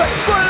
Six, three.